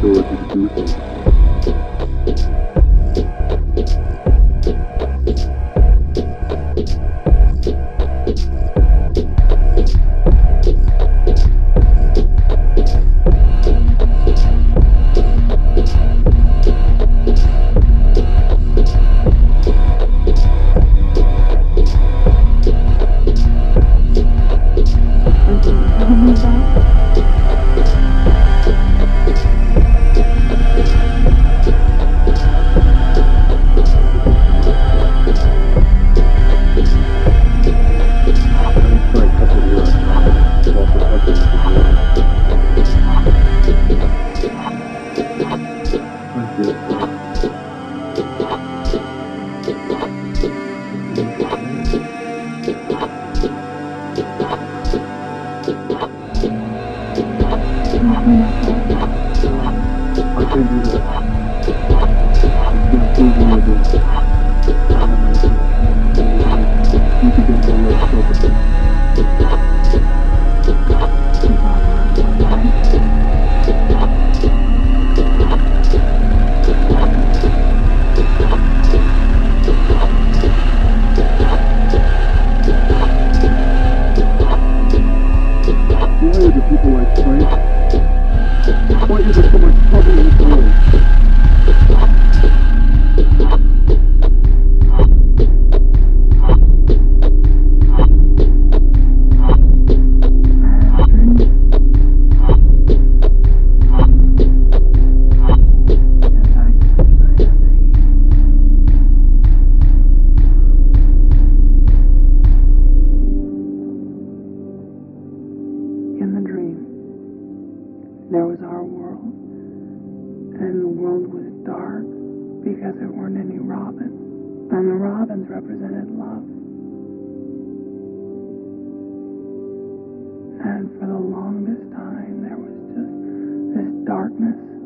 to do things. Why is there so much trouble in the world? There was our world, and the world was dark because there weren't any robins, and the robins represented love. And for the longest time, there was just this darkness.